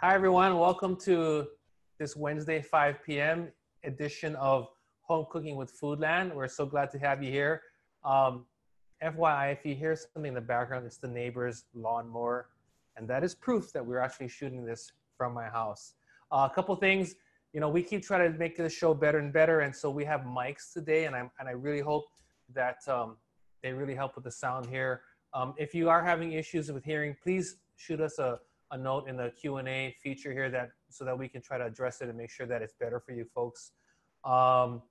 Hi, everyone. Welcome to this Wednesday, 5 p.m. edition of Home Cooking with Foodland. We're so glad to have you here. Um, FYI, if you hear something in the background, it's the neighbor's lawnmower. And that is proof that we're actually shooting this from my house. Uh, a couple things, you know, we keep trying to make the show better and better. And so we have mics today, and, I'm, and I really hope that um, they really help with the sound here. Um, if you are having issues with hearing, please shoot us a, a note in the Q&A feature here that so that we can try to address it and make sure that it's better for you folks. Um,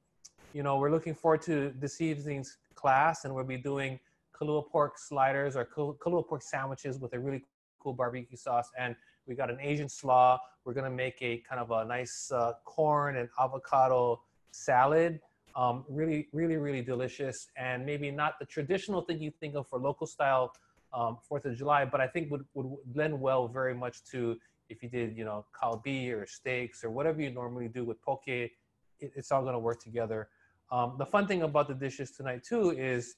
you know, we're looking forward to this evening's class and we'll be doing Kalua pork sliders or Kalua pork sandwiches with a really cool barbecue sauce. And we got an Asian slaw. We're gonna make a kind of a nice uh, corn and avocado salad. Um, really, really, really delicious. And maybe not the traditional thing you think of for local style um, Fourth of July, but I think would, would lend well very much to if you did, you know, kalbi or steaks or whatever you normally do with poke, it, it's all gonna work together. Um, the fun thing about the dishes tonight too is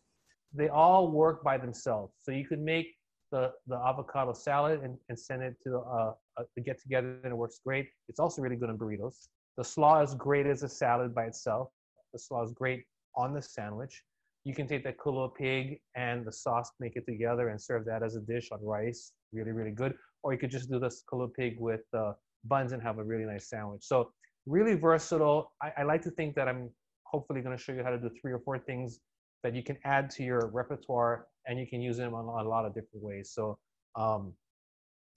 they all work by themselves. So you could make the, the avocado salad and, and send it to uh, uh, get together and it works great. It's also really good in burritos. The slaw is great as a salad by itself. The slaw is great on the sandwich. You can take that Kalua pig and the sauce, make it together and serve that as a dish on rice. Really, really good. Or you could just do this Kalua pig with uh, buns and have a really nice sandwich. So really versatile. I, I like to think that I'm hopefully going to show you how to do three or four things that you can add to your repertoire and you can use them on, on a lot of different ways. So um,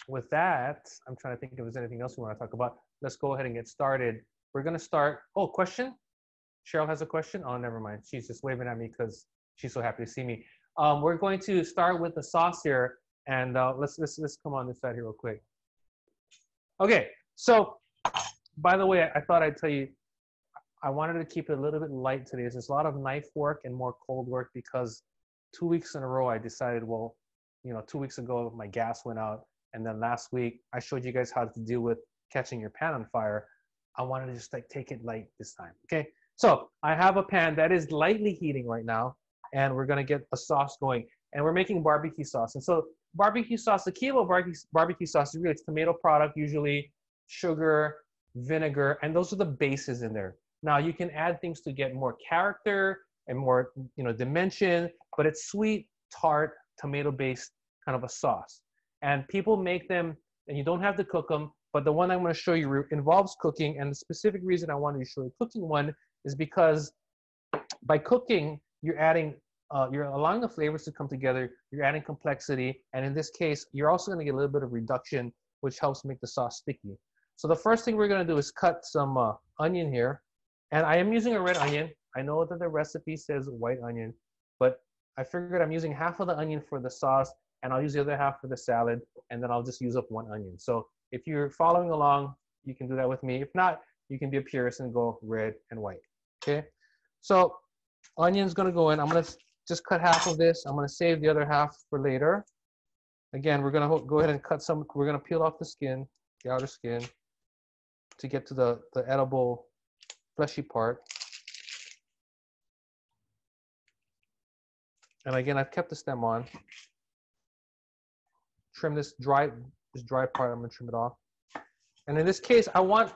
with that, I'm trying to think if there's anything else we want to talk about. Let's go ahead and get started. We're going to start. Oh, question? Cheryl has a question? Oh, never mind. She's just waving at me because she's so happy to see me. Um, we're going to start with the sauce here. And uh, let's, let's, let's come on this side here real quick. Okay, so by the way, I thought I'd tell you I wanted to keep it a little bit light today. There's a lot of knife work and more cold work because two weeks in a row I decided, well, you know, two weeks ago my gas went out, and then last week I showed you guys how to deal with catching your pan on fire. I wanted to just like take it light this time. Okay, so I have a pan that is lightly heating right now, and we're gonna get a sauce going, and we're making barbecue sauce. And so barbecue sauce, the key barbecue barbecue sauce is really it's tomato product, usually sugar, vinegar, and those are the bases in there. Now you can add things to get more character and more, you know, dimension, but it's sweet, tart, tomato-based kind of a sauce. And people make them, and you don't have to cook them, but the one I'm going to show you involves cooking. And the specific reason I wanted to show you cooking one is because by cooking, you're adding, uh, you're allowing the flavors to come together. You're adding complexity, and in this case, you're also going to get a little bit of reduction, which helps make the sauce sticky. So the first thing we're going to do is cut some uh, onion here. And I am using a red onion. I know that the recipe says white onion, but I figured I'm using half of the onion for the sauce and I'll use the other half for the salad and then I'll just use up one onion. So if you're following along, you can do that with me. If not, you can be a purist and go red and white, okay? So onion's gonna go in. I'm gonna just cut half of this. I'm gonna save the other half for later. Again, we're gonna go ahead and cut some, we're gonna peel off the skin, the outer skin to get to the, the edible fleshy part. And again, I've kept the stem on. Trim this dry, this dry part, I'm gonna trim it off. And in this case, I want,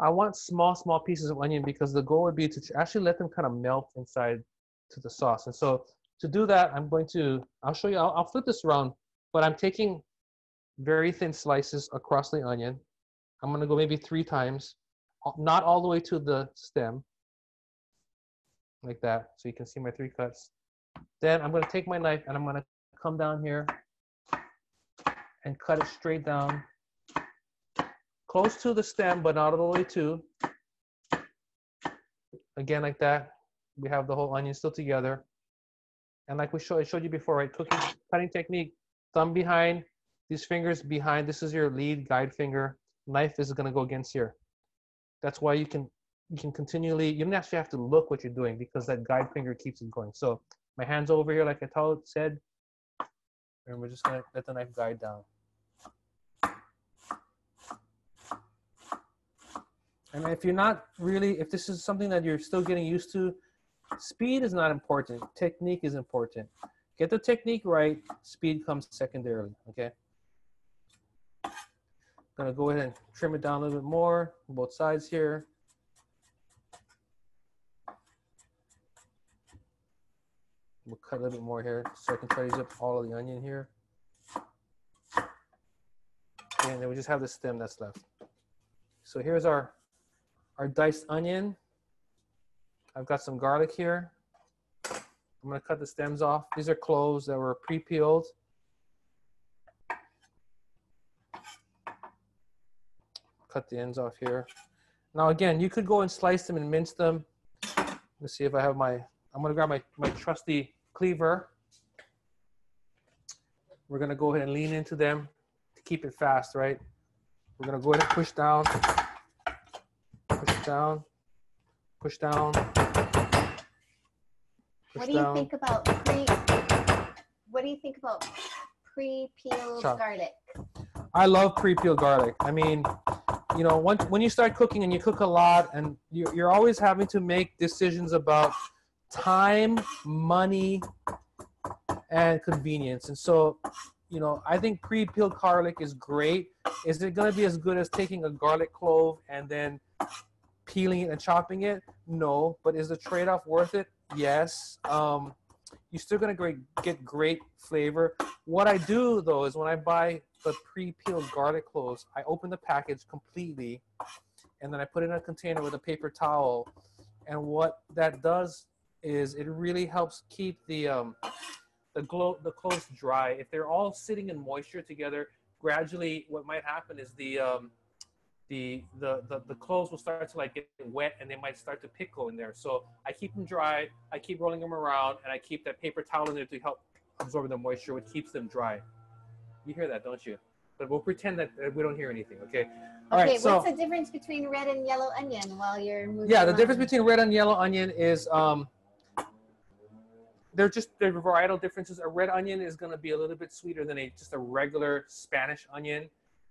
I want small, small pieces of onion because the goal would be to actually let them kind of melt inside to the sauce. And so to do that, I'm going to, I'll show you, I'll, I'll flip this around, but I'm taking very thin slices across the onion. I'm gonna go maybe three times not all the way to the stem, like that. So you can see my three cuts. Then I'm gonna take my knife and I'm gonna come down here and cut it straight down, close to the stem, but not all the way to. Again, like that. We have the whole onion still together. And like we showed, I showed you before, right? Cooking, cutting technique, thumb behind, these fingers behind. This is your lead guide finger. Knife is gonna go against here. That's why you can you can continually you don't actually have to look what you're doing because that guide finger keeps it going. So my hands over here, like I told said, and we're just gonna let the knife guide down. And if you're not really, if this is something that you're still getting used to, speed is not important. Technique is important. Get the technique right, speed comes secondarily, okay? I'm Gonna go ahead and trim it down a little bit more, on both sides here. We'll cut a little bit more here so I can try to up all of the onion here. And then we just have the stem that's left. So here's our, our diced onion. I've got some garlic here. I'm gonna cut the stems off. These are cloves that were pre-peeled. Cut the ends off here. Now again, you could go and slice them and mince them. Let's see if I have my, I'm gonna grab my, my trusty cleaver. We're gonna go ahead and lean into them to keep it fast, right? We're gonna go ahead and push down, push down, push down, what do you think about pre? What do you think about pre-peeled Chop. garlic? I love pre-peeled garlic. I mean, you know, when when you start cooking and you cook a lot, and you're, you're always having to make decisions about time, money, and convenience. And so, you know, I think pre-peeled garlic is great. Is it going to be as good as taking a garlic clove and then peeling it and chopping it? No. But is the trade-off worth it? yes. Um, you're still gonna get great flavor. What I do though is when I buy the pre-peeled garlic cloves, I open the package completely, and then I put it in a container with a paper towel. And what that does is it really helps keep the um, the glow the cloves dry. If they're all sitting in moisture together, gradually what might happen is the um, the, the, the, the clothes will start to like get wet and they might start to pickle in there. So I keep them dry, I keep rolling them around, and I keep that paper towel in there to help absorb the moisture, which keeps them dry. You hear that, don't you? But we'll pretend that we don't hear anything, okay? All okay, right, what's so, the difference between red and yellow onion while you're moving Yeah, the around? difference between red and yellow onion is um, they're just they're varietal differences. A red onion is going to be a little bit sweeter than a just a regular Spanish onion.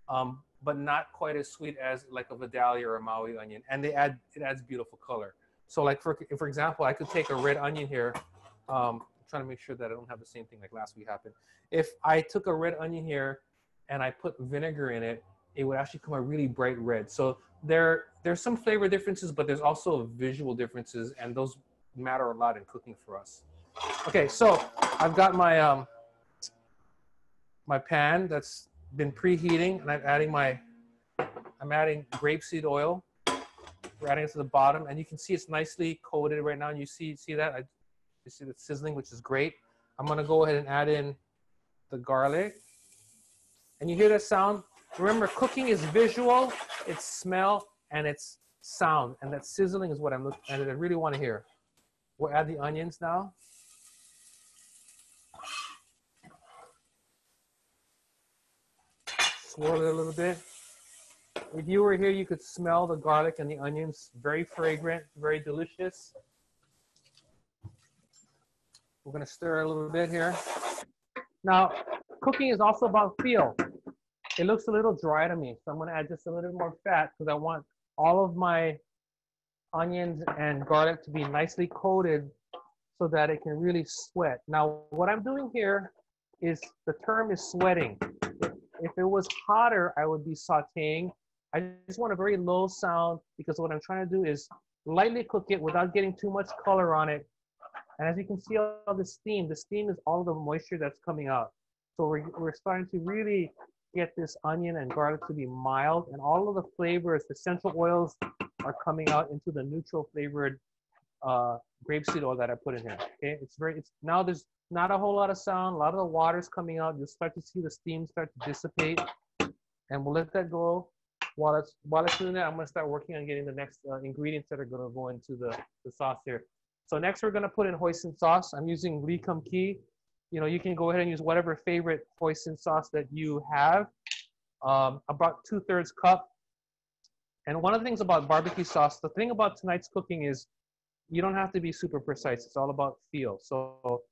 Um, but not quite as sweet as like a Vidalia or a Maui onion. And they add it adds beautiful color. So like for for example, I could take a red onion here. Um, I'm trying to make sure that I don't have the same thing like last week happened. If I took a red onion here and I put vinegar in it, it would actually come a really bright red. So there there's some flavor differences, but there's also visual differences, and those matter a lot in cooking for us. Okay, so I've got my um, my pan that's been preheating and I'm adding my, I'm adding grapeseed oil. We're adding it to the bottom and you can see it's nicely coated right now. And you see, see that? I, you see the sizzling, which is great. I'm gonna go ahead and add in the garlic. And you hear that sound? Remember, cooking is visual, it's smell, and it's sound. And that sizzling is what I'm looking and I really wanna hear. We'll add the onions now. Swirl it a little bit. If you were here, you could smell the garlic and the onions. Very fragrant, very delicious. We're gonna stir a little bit here. Now, cooking is also about feel. It looks a little dry to me, so I'm gonna add just a little more fat because I want all of my onions and garlic to be nicely coated so that it can really sweat. Now, what I'm doing here is the term is sweating. If it was hotter, I would be sauteing. I just want a very low sound because what I'm trying to do is lightly cook it without getting too much color on it. And as you can see all the steam, the steam is all the moisture that's coming out. So we're, we're starting to really get this onion and garlic to be mild and all of the flavors, the essential oils are coming out into the neutral flavored uh, grapeseed oil that I put in here. Okay, it's very, it's now there's not a whole lot of sound. A lot of the water's coming out. You'll start to see the steam start to dissipate. And we'll let that go. While it's, while it's doing that, I'm gonna start working on getting the next uh, ingredients that are gonna go into the, the sauce here. So next we're gonna put in hoisin sauce. I'm using Lee Kum Kee. You know, you can go ahead and use whatever favorite hoisin sauce that you have. Um, about two thirds cup. And one of the things about barbecue sauce, the thing about tonight's cooking is you don't have to be super precise. It's all about feel. So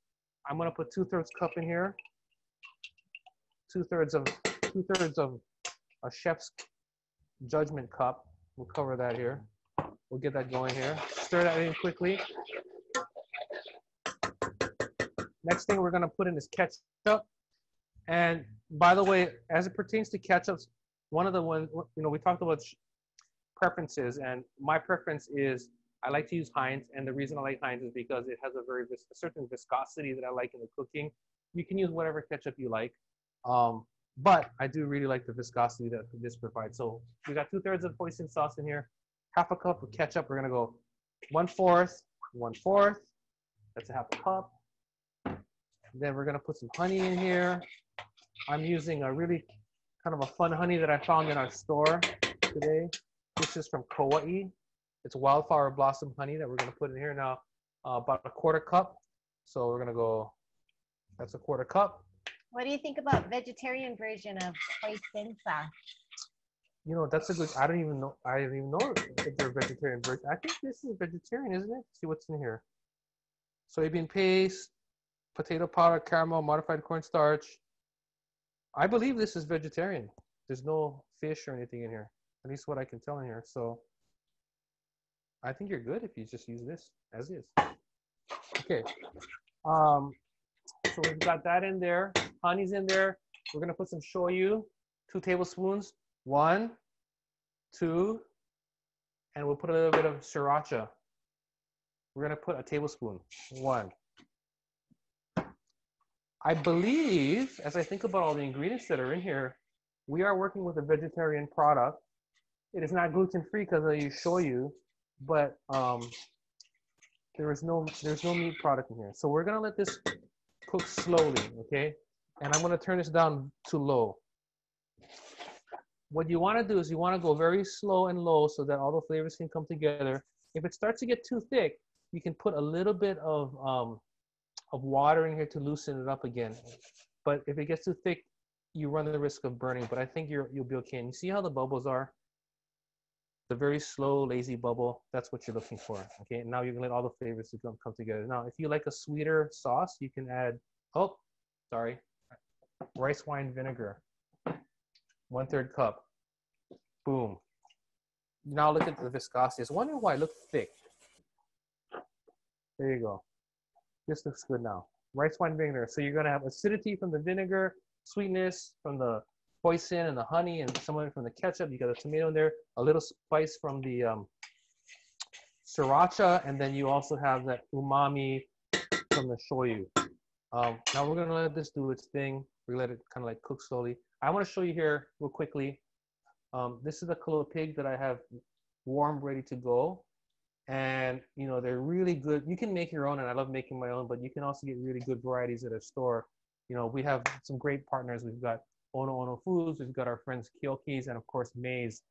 I'm gonna put two thirds cup in here. Two thirds of two thirds of a chef's judgment cup. We'll cover that here. We'll get that going here. Stir that in quickly. Next thing we're gonna put in is ketchup. And by the way, as it pertains to ketchups, one of the ones, you know, we talked about preferences, and my preference is I like to use Heinz, and the reason I like Heinz is because it has a very vis- a certain viscosity that I like in the cooking. You can use whatever ketchup you like, um, but I do really like the viscosity that this provides. So we got two thirds of hoisin sauce in here, half a cup of ketchup. We're gonna go one fourth, one fourth. That's a half a cup. Then we're gonna put some honey in here. I'm using a really kind of a fun honey that I found in our store today. This is from Kauai. It's wildflower blossom honey that we're gonna put in here now. Uh, about a quarter cup. So we're gonna go. That's a quarter cup. What do you think about vegetarian version of hoisin sauce? You know, that's a good. I don't even know. I don't even know if they're vegetarian. But I think this is vegetarian, isn't it? See what's in here. Soybean paste, potato powder, caramel, modified cornstarch. I believe this is vegetarian. There's no fish or anything in here. At least what I can tell in here. So I think you're good if you just use this as is. Okay. Um, so we've got that in there. Honey's in there. We're gonna put some shoyu, two tablespoons. One, two, and we'll put a little bit of sriracha. We're gonna put a tablespoon. One. I believe, as I think about all the ingredients that are in here, we are working with a vegetarian product. It is not gluten free because I use shoyu, but um, there is no there's no meat product in here. So we're gonna let this cook slowly, okay? And I'm gonna turn this down to low. What you wanna do is you wanna go very slow and low so that all the flavors can come together. If it starts to get too thick, you can put a little bit of um, of water in here to loosen it up again. But if it gets too thick, you run the risk of burning. But I think you're you'll be okay. And you see how the bubbles are? The very slow, lazy bubble. That's what you're looking for. Okay. Now you're gonna let all the flavors come come together. Now, if you like a sweeter sauce, you can add. Oh, sorry, rice wine vinegar. One third cup. Boom. Now look at the viscosity. I was wondering why it looked thick. There you go. This looks good now. Rice wine vinegar. So you're gonna have acidity from the vinegar, sweetness from the hoisin and the honey, and some of it from the ketchup. You got a tomato in there, a little spice from the um, sriracha, and then you also have that umami from the shoyu. Um, now we're gonna let this do its thing. We let it kind of like cook slowly. I want to show you here real quickly. Um, this is a Kalua pig that I have warm, ready to go and you know they're really good you can make your own and i love making my own but you can also get really good varieties at a store you know we have some great partners we've got ono ono foods we've got our friends Kyoki's, and of course Maze.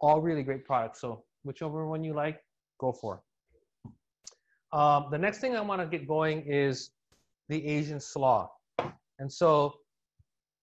all really great products so whichever one you like go for um, the next thing i want to get going is the asian slaw and so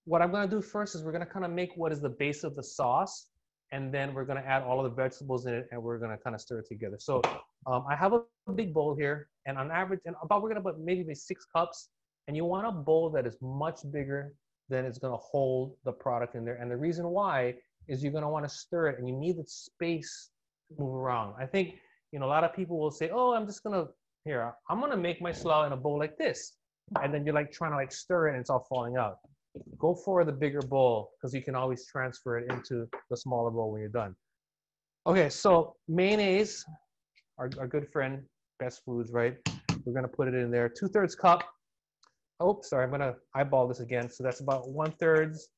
what i'm going to do first is we're going to kind of make what is the base of the sauce and then we're gonna add all of the vegetables in it and we're gonna kind of stir it together. So um, I have a big bowl here and on average, and about we're gonna put maybe, maybe six cups and you want a bowl that is much bigger than it's gonna hold the product in there. And the reason why is you're gonna wanna stir it and you need the space to move around. I think, you know, a lot of people will say, oh, I'm just gonna, here, I'm gonna make my slaw in a bowl like this. And then you're like trying to like stir it and it's all falling out go for the bigger bowl because you can always transfer it into the smaller bowl when you're done. Okay, so mayonnaise, our, our good friend, Best Foods, right? We're gonna put it in there. Two thirds cup. Oh, sorry, I'm gonna eyeball this again. So that's about one thirds.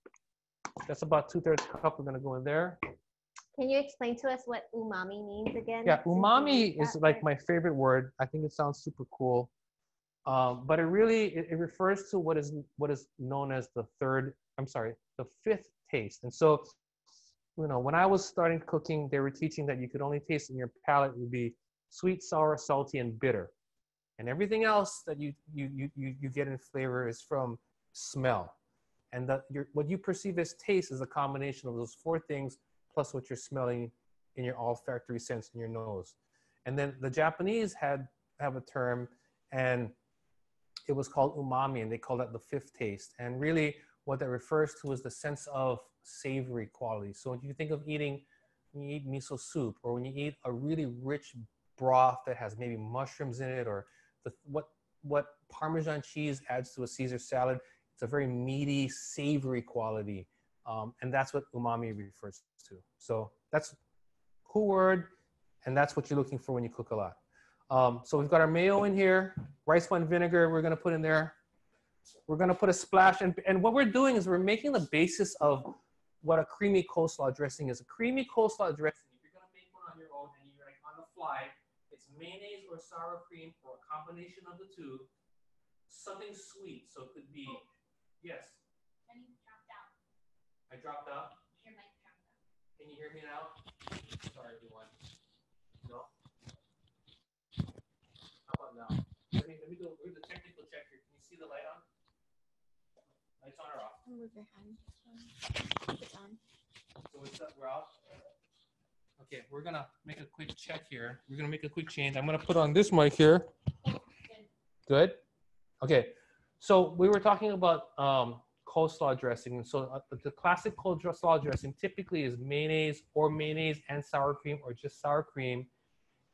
That's about two thirds cup. We're gonna go in there. Can you explain to us what umami means again? Yeah, umami is like my favorite word. I think it sounds super cool. Um, but it really it, it refers to what is what is known as the third. I'm sorry, the fifth taste. And so, you know, when I was starting cooking, they were teaching that you could only taste in your palate would be sweet, sour, salty, and bitter, and everything else that you you you you, get in flavor is from smell. And that your what you perceive as taste is a combination of those four things plus what you're smelling in your olfactory sense in your nose. And then the Japanese had have a term, and it was called umami, and they call that the fifth taste. And really, what that refers to is the sense of savory quality. So when you think of eating, when you eat miso soup, or when you eat a really rich broth that has maybe mushrooms in it, or the, what what Parmesan cheese adds to a Caesar salad, it's a very meaty, savory quality. Um, and that's what umami refers to. So that's cool word, and that's what you're looking for when you cook a lot. Um, so we've got our mayo in here, rice wine vinegar we're gonna put in there. We're gonna put a splash, and, and what we're doing is we're making the basis of what a creamy coleslaw dressing is. A creamy coleslaw dressing, if you're gonna make one on your own and you're like on the fly, mayonnaise or sour cream or a combination of the two. Something sweet, so it could be, oh. yes, And dropped out. I dropped out. Your mic dropped out. Can you hear me now? Sorry, everyone. No? How about now? Let me, let me do, we're the technical check here. Can you see the light on? Lights on or off? Move your hand. It's on. So it's up, we're off? Okay, we're gonna make a quick check here. We're gonna make a quick change. I'm gonna put on this mic here. Good? Okay, so we were talking about um, coleslaw dressing. So uh, the classic coleslaw dressing typically is mayonnaise or mayonnaise and sour cream or just sour cream.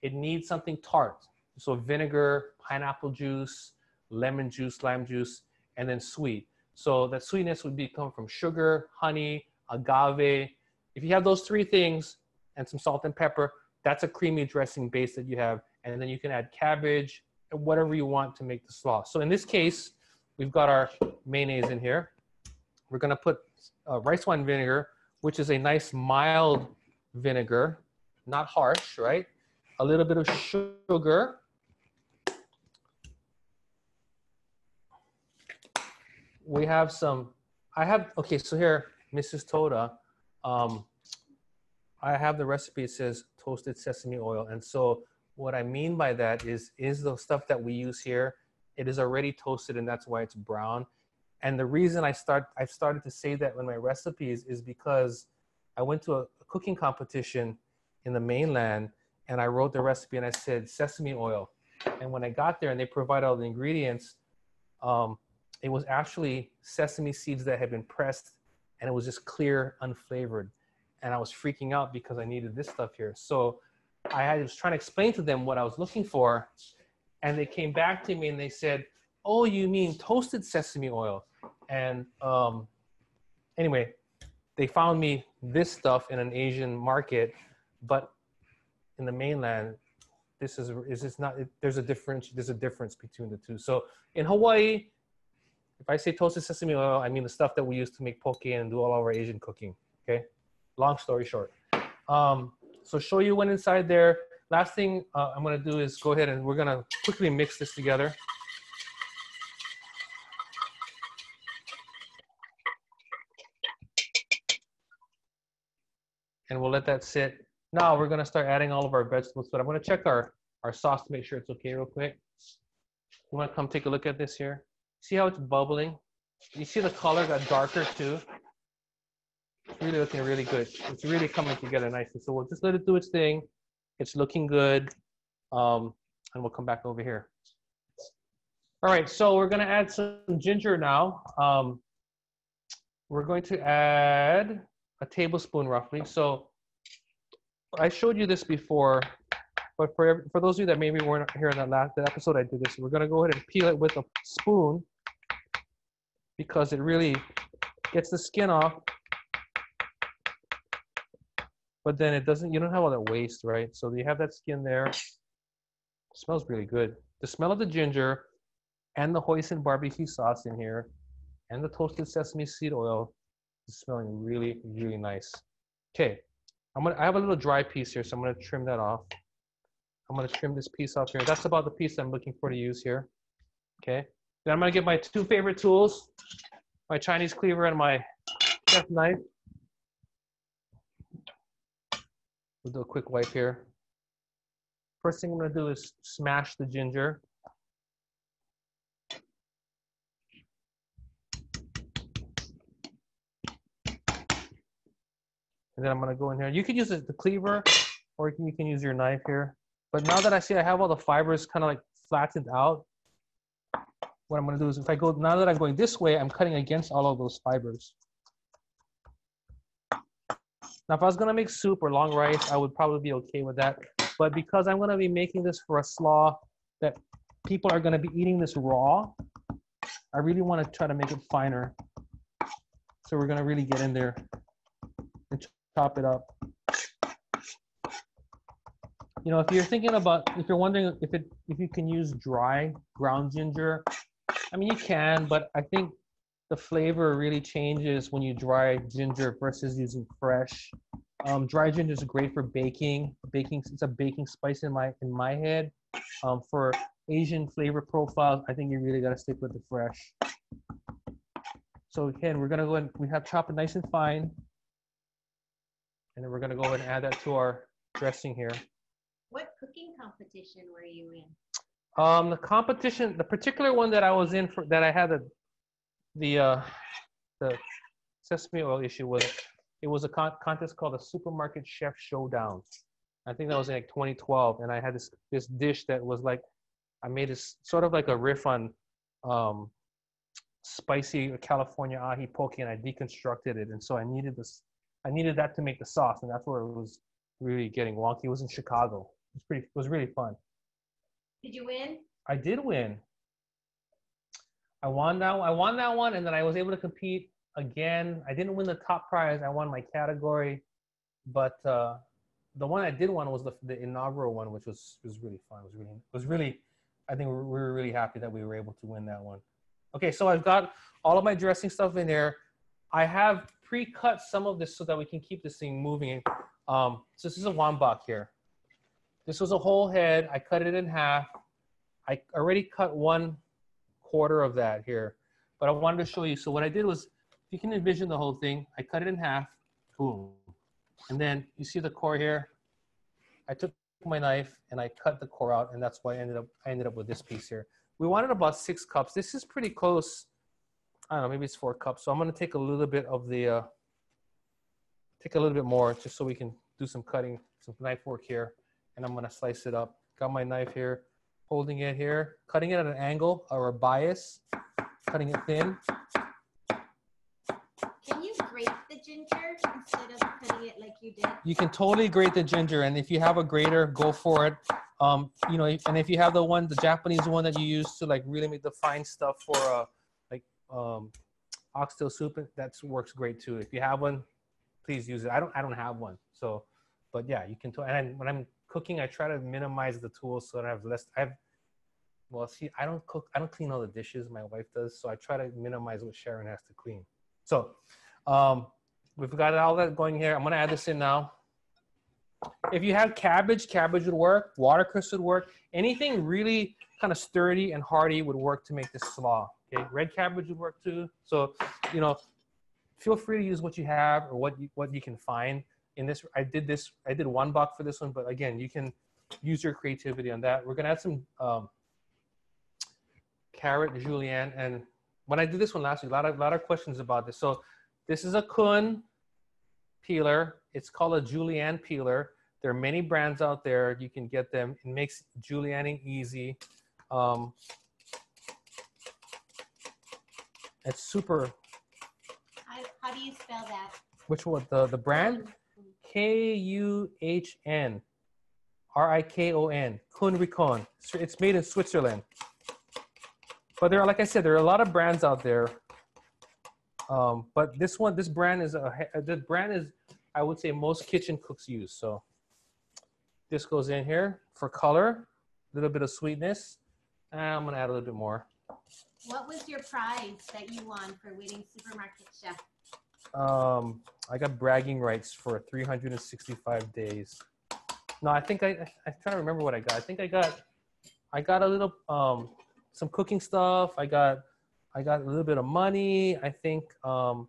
It needs something tart. So vinegar, pineapple juice, lemon juice, lime juice, and then sweet. So that sweetness would be come from sugar, honey, agave. If you have those three things and some salt and pepper, that's a creamy dressing base that you have. And then you can add cabbage, whatever you want to make the slaw. So in this case, we've got our mayonnaise in here. We're gonna put uh, rice wine vinegar, which is a nice mild vinegar, not harsh, right? A little bit of sugar. We have some, I have, okay, so here, Mrs. Toda, um, I have the recipe, it says toasted sesame oil. And so what I mean by that is, is the stuff that we use here, it is already toasted and that's why it's brown. And the reason I start, I've started to say that in my recipes is because I went to a, cooking competition in the mainland and I wrote the recipe and I said sesame oil. And when I got there and they provided all the ingredients, um, it was actually sesame seeds that had been pressed and it was just clear, unflavored. And I was freaking out because I needed this stuff here. So I was trying to explain to them what I was looking for. And they came back to me and they said, Oh, you mean toasted sesame oil? And um, anyway, they found me this stuff in an Asian market, but in the mainland, this is is this not? It, there's a difference. There's a difference between the two. So in Hawaii, if I say toasted sesame oil, I mean the stuff that we use to make poke and do all our Asian cooking. Okay. Long story short. Um, so shoyu went inside there. Last thing uh, I'm gonna do is go ahead and we're gonna quickly mix this together. And we'll let that sit. Now we're gonna start adding all of our vegetables, but I'm gonna check our, our sauce to make sure it's okay real quick. You wanna come take a look at this here? See how it's bubbling? You see the color got darker too? Really looking really good. It's really coming together nicely. So we'll just let it do its thing. It's looking good. Um, and we'll come back over here. All right, so we're gonna add some ginger now. Um, we're going to add a tablespoon roughly. So I showed you this before, but for, for those of you that maybe weren't here in that last that episode I did this, we're gonna go ahead and peel it with a spoon because it really gets the skin off. But then it doesn't, you don't have all that waste, right? So you have that skin there. smells really good. The smell of the ginger and the hoisin barbecue sauce in here and the toasted sesame seed oil is smelling really, really nice. Okay, I'm gonna, I have a little dry piece here, so I'm gonna trim that off. I'm gonna trim this piece off here. That's about the piece I'm looking for to use here. Okay, then I'm gonna get my two favorite tools, my Chinese cleaver and my chef knife. We'll do a quick wipe here. First thing I'm gonna do is smash the ginger. And then I'm gonna go in here. You can use the the cleaver or you can use your knife here. But now that I see I have all the fibers kind of like flattened out, what I'm gonna do is if I go, now that I'm going this way, I'm cutting against all of those fibers. Now, if I was gonna make soup or long rice, I would probably be okay with that. But because I'm gonna be making this for a slaw that people are gonna be eating this raw, I really wanna try to make it finer. So we're gonna really get in there and chop it up. You know, if you're thinking about, if you're wondering if it, if you can use dry ground ginger, I mean, you can, but I think the flavor really changes when you dry ginger versus using fresh. Um, dry ginger is great for baking. Baking, it's a baking spice in my in my head. Um, for Asian flavor profiles, I think you really gotta stick with the fresh. So again, we're gonna go and we have chopped it nice and fine, and then we're gonna go ahead and add that to our dressing here. What cooking competition were you in? Um, the competition, the particular one that I was in for that I had the the uh, the sesame oil issue was it was a con- contest called the Supermarket Chef Showdown. I think that was in like 2012, and I had this this dish that was like I made this sort of like a riff on um, spicy California ahi poke, and I deconstructed it, and so I needed this I needed that to make the sauce, and that's where it was really getting wonky. It was in Chicago. It was pretty. It was really fun. Did you win? I did win. I won that. I won that one, and then I was able to compete again. I didn't win the top prize. I won my category, but uh, the one I did win was the, the inaugural one, which was was really fun. It was really was really. I think we were, really happy that we were able to win that one. Okay, so I've got all of my dressing stuff in there. I have pre-cut some of this so that we can keep this thing moving. Um, so this is a won bok here. This was a whole head. I cut it in half. I already cut one quarter of that here, but I wanted to show you. So what I did was, if you can envision the whole thing, I cut it in half, boom. And then you see the core here. I took my knife and I cut the core out and that's why I ended up, I ended up with this piece here. We wanted about six cups. This is pretty close. I don't know, maybe it's four cups. So I'm gonna take a little bit of the, uh, take a little bit more just so we can do some cutting, some knife work here. And I'm gonna slice it up. Got my knife here holding it here, cutting it at an angle or a bias, cutting it thin. Can you grate the ginger instead of cutting it like you did? You can totally grate the ginger, and if you have a grater, go for it. Um, you know, and if you have the one, the Japanese one that you use to like really make the fine stuff for uh, like um, oxtail soup, that works great too. If you have one, please use it. I don't, I don't have one, so, but yeah, you can. T- and when I'm cooking, I try to minimize the tools so that I have less. I have, well, see, I don't cook. I don't clean all the dishes. My wife does, so I try to minimize what Sharon has to clean. So, um, we've got all that going here. I'm gonna add this in now. If you have cabbage, cabbage would work. Watercress would work. Anything really kind of sturdy and hearty would work to make this slaw. Okay, red cabbage would work too. So, you know, feel free to use what you have or what you, what you can find in this. I did this. I did won bok for this one, but again, you can use your creativity on that. We're gonna add some um, carrot julienne, and when I did this one last week, a lot of lot of questions about this. So, this is a Kuhn peeler. It's called a julienne peeler. There are many brands out there. You can get them. It makes julienning easy. Um, it's super. How, how do you spell that? Which one? The the brand? K U H N R I K O N. Kuhn Rikon. It's made in Switzerland. But there are, like I said, there are a lot of brands out there. Um, but this one, this brand is a the brand is, I would say, most kitchen cooks use. So this goes in here for color, a little bit of sweetness. And I'm gonna add a little bit more. What was your prize that you won for winning Supermarket Chef? Um, I got bragging rights for 365 days. No, I think I I, am trying to remember what I got. I think I got I got a little um some cooking stuff. I got I got a little bit of money. I think um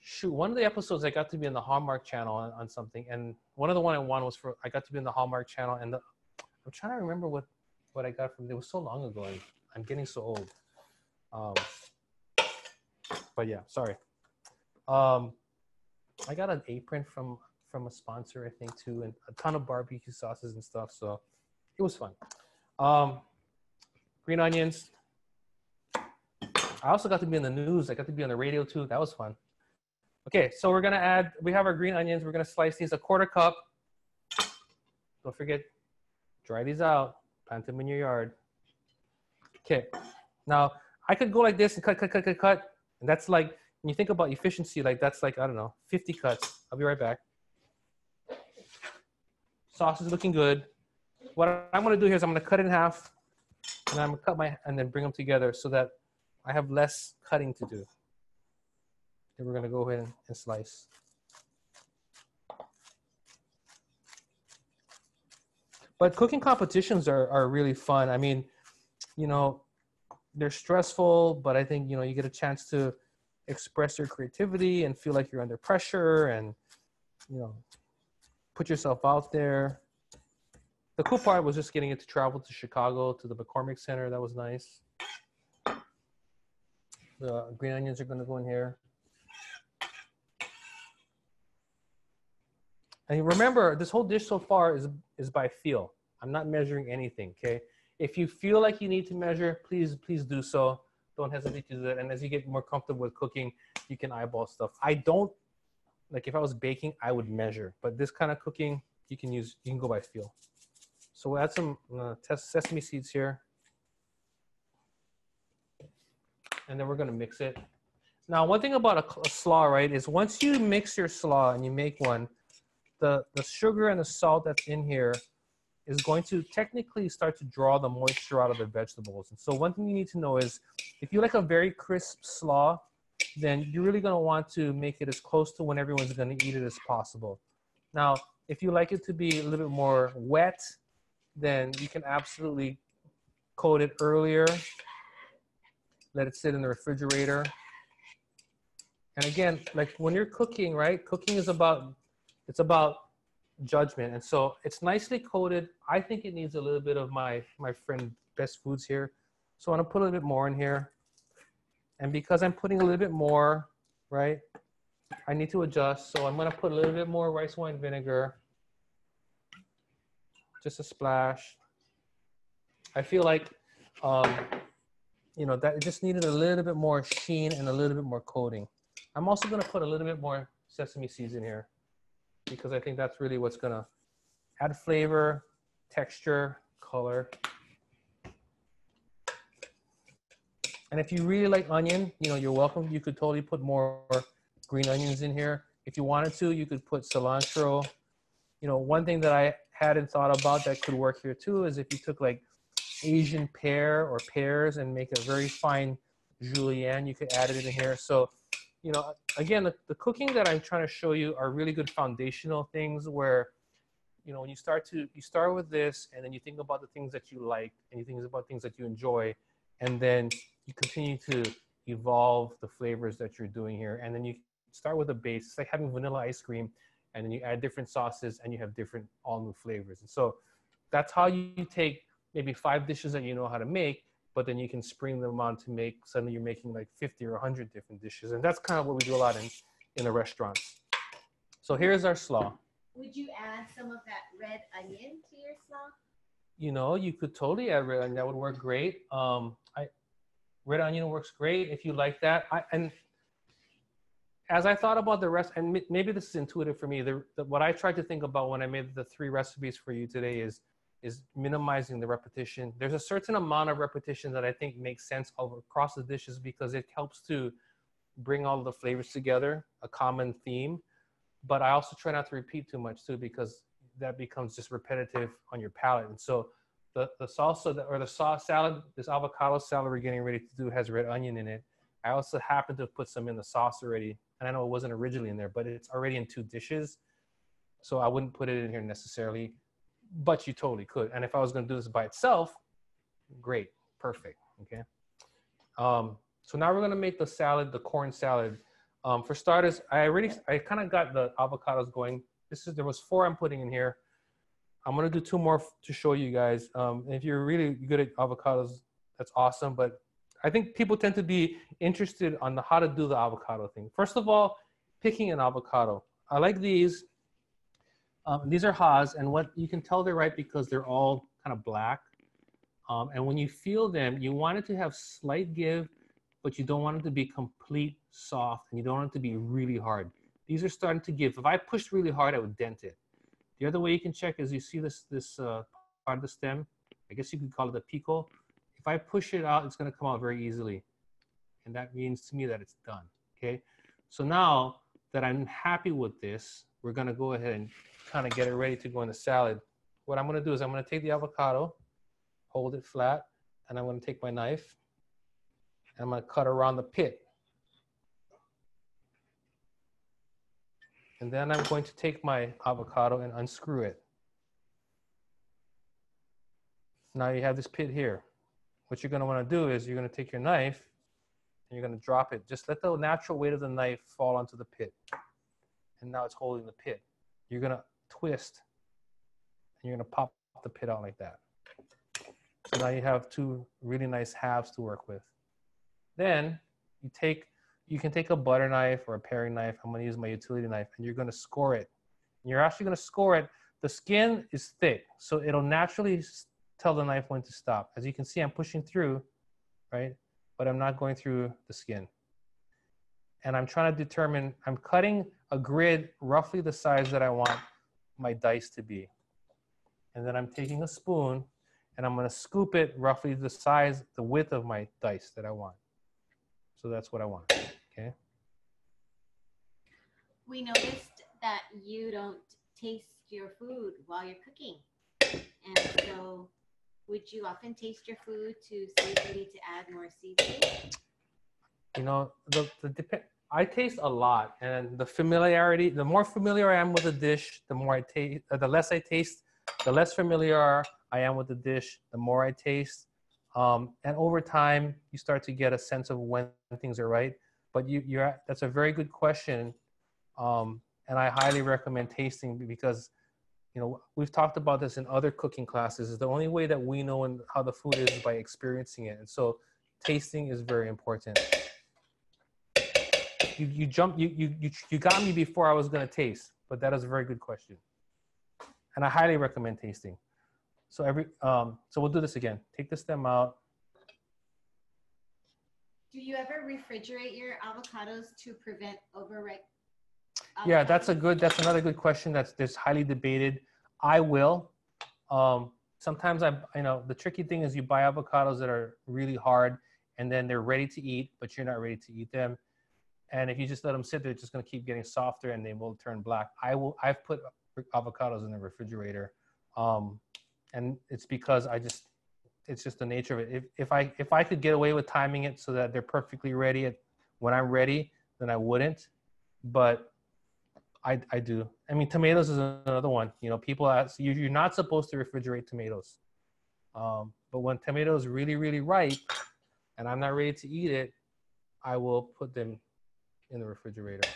shoot one of the episodes I got to be in the Hallmark channel on, on something and one of the one I won was for I got to be in the Hallmark channel and the, I'm trying to remember what what I got from it was so long ago I'm getting so old. Um but yeah, sorry. Um, I got an apron from from a sponsor, I think, too, and a ton of barbecue sauces and stuff. So it was fun. Um, green onions. I also got to be in the news. I got to be on the radio too. That was fun. Okay, so we're gonna add. We have our green onions. We're gonna slice these a quarter cup. Don't forget, dry these out. Plant them in your yard. Okay. Now I could go like this and cut, cut, cut, cut, cut, and that's like when you think about efficiency, like that's like, I don't know, 50 cuts. I'll be right back. Sauce is looking good. What I'm gonna do here is I'm gonna cut it in half and I'm gonna cut my, and then bring them together so that I have less cutting to do. Then we're gonna go ahead and, and slice. But cooking competitions are, are really fun. I mean, you know, they're stressful, but I think, you know, you get a chance to express your creativity and feel like you're under pressure and, you know, put yourself out there. The cool part was just getting it to travel to Chicago to the McCormick Center. That was nice. The green onions are going to go in here. And remember, this whole dish so far is, is by feel. I'm not measuring anything, okay? If you feel like you need to measure, please, please do so. Don't hesitate to do that. And as you get more comfortable with cooking, you can eyeball stuff. I don't, like if I was baking, I would measure. But this kind of cooking, you can use, you can go by feel. So we'll add some uh, sesame seeds here. And then we're gonna mix it. Now, one thing about a, a slaw, right, is once you mix your slaw and you make one, the, the sugar and the salt that's in here is going to technically start to draw the moisture out of the vegetables. And so one thing you need to know is if you like a very crisp slaw, then you're really gonna want to make it as close to when everyone's gonna eat it as possible. Now, if you like it to be a little bit more wet, then you can absolutely coat it earlier. Let it sit in the refrigerator. And again, like when you're cooking, right? Cooking is about it's about judgment. And so it's nicely coated. I think it needs a little bit of my, my friend Best Foods here. So I'm gonna put a little bit more in here. And because I'm putting a little bit more, right, I need to adjust. So I'm gonna put a little bit more rice wine vinegar. Just a splash. I feel like, um, you know, that it just needed a little bit more sheen and a little bit more coating. I'm also gonna put a little bit more sesame seeds in here because I think that's really what's gonna add flavor, texture, color. And if you really like onion, you know, you're welcome. You could totally put more green onions in here. If you wanted to, you could put cilantro. You know, one thing that I hadn't thought about that could work here too is if you took like Asian pear or pears and make a very fine julienne, you could add it in here. So you know, again, the, the cooking that I'm trying to show you are really good foundational things where, you know, when you start to, you start with this and then you think about the things that you like and you think about things that you enjoy. And then you continue to evolve the flavors that you're doing here. And then you start with a base. It's like having vanilla ice cream and then you add different sauces and you have different all new flavors. And so that's how you take maybe five dishes that you know how to make but then you can spring them on to make suddenly you're making like 50 or 100 different dishes. And that's kind of what we do a lot in in the restaurants. So here's our slaw. Would you add some of that red onion to your slaw? you know you could totally add red onion. That would work great. Um i red onion works great if you like that. I, and as i thought about the rest and maybe this is intuitive for me the, the what i tried to think about when i made the three recipes for you today is is minimizing the repetition. There's a certain amount of repetition that I think makes sense over across the dishes because it helps to bring all the flavors together, a common theme. But I also try not to repeat too much too because that becomes just repetitive on your palate. And so the, the salsa that, or the sauce salad, this avocado salad we're getting ready to do has red onion in it. I also happen to put some in the sauce already. And I know it wasn't originally in there, but it's already in two dishes. So I wouldn't put it in here necessarily but you totally could. And if I was going to do this by itself, great, perfect. Okay. Um, so now we're going to make the salad, the corn salad. Um, for starters, I already, I kind of got the avocados going. This is, there was four I'm putting in here. I'm going to do two more to show you guys. Um, if you're really good at avocados, that's awesome. But I think people tend to be interested on the, how to do the avocado thing. First of all, picking an avocado. I like these um, these are Hass, and what you can tell they're ripe because they're all kind of black. Um, and when you feel them, you want it to have slight give, but you don't want it to be complete soft, and you don't want it to be really hard. These are starting to give. If I pushed really hard, I would dent it. The other way you can check is you see this this uh, part of the stem. I guess you could call it a pico. If I push it out, it's going to come out very easily, and that means to me that it's done. Okay. So now that I'm happy with this, we're gonna go ahead and kind of get it ready to go in the salad. What I'm gonna do is I'm gonna take the avocado, hold it flat, and I'm gonna take my knife and I'm gonna cut around the pit. And then I'm going to take my avocado and unscrew it. Now you have this pit here. What you're gonna wanna do is you're gonna take your knife and you're gonna drop it. Just let the natural weight of the knife fall onto the pit. And now it's holding the pit. You're gonna twist and you're gonna pop the pit out like that. So now you have two really nice halves to work with. Then you take, you can take a butter knife or a paring knife. I'm gonna use my utility knife and you're gonna score it. And you're actually gonna score it. The skin is thick, so it'll naturally tell the knife when to stop. As you can see, I'm pushing through, right? But I'm not going through the skin. And I'm trying to determine, I'm cutting a grid roughly the size that I want my dice to be. And then I'm taking a spoon and I'm gonna scoop it roughly the size, the width of my dice that I want. So that's what I want, okay? We noticed that you don't taste your food while you're cooking. And so, would you often taste your food to see if you need to add more seasoning? You know, the, the I taste a lot and the familiarity, the more familiar I am with a dish, the more I taste, uh, the less I taste, the less familiar I am with the dish, the more I taste. Um, and over time, you start to get a sense of when things are right. But you, you're, that's a very good question. Um, and I highly recommend tasting because, you know, we've talked about this in other cooking classes. Is the only way that we know and how the food is by experiencing it. And so tasting is very important. You, you jump, you, you, you, you got me before I was going to taste, but that is a very good question. And I highly recommend tasting. So every, um, so we'll do this again. Take the stem out. Do you ever refrigerate your avocados to prevent overripe? Yeah, that's a good. That's another good question. That's that's highly debated. I will. Um, sometimes I, you know, the tricky thing is you buy avocados that are really hard, and then they're ready to eat, but you're not ready to eat them. And if you just let them sit, they're just going to keep getting softer, and they will turn black. I will. I've put avocados in the refrigerator, um, and it's because I just. It's just the nature of it. If, if I if I could get away with timing it so that they're perfectly ready at, when I'm ready, then I wouldn't. But I, I do. I mean, tomatoes is another one. You know, people ask you, you're not supposed to refrigerate tomatoes. Um, but when tomatoes really, really ripe and I'm not ready to eat it, I will put them in the refrigerator.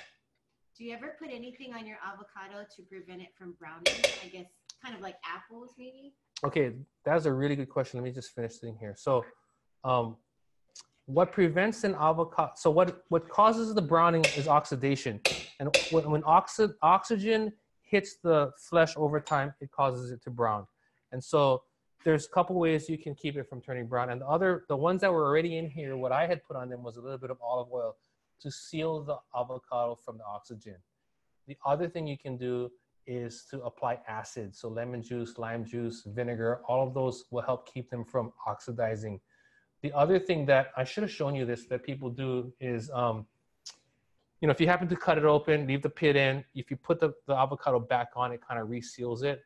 Do you ever put anything on your avocado to prevent it from browning? I guess kind of like apples, maybe. Okay, that's a really good question. Let me just finish thing here. So, um, what prevents an avocado? So, what what causes the browning is oxidation, and when, when oxi- oxygen hits the flesh over time, it causes it to brown. And so, there's a couple ways you can keep it from turning brown. And the other, the ones that were already in here, what I had put on them was a little bit of olive oil to seal the avocado from the oxygen. The other thing you can do is to apply acid. So lemon juice, lime juice, vinegar, all of those will help keep them from oxidizing. The other thing that I should have shown you this that people do is, um, you know, if you happen to cut it open, leave the pit in. If you put the, the avocado back on, it kind of reseals it.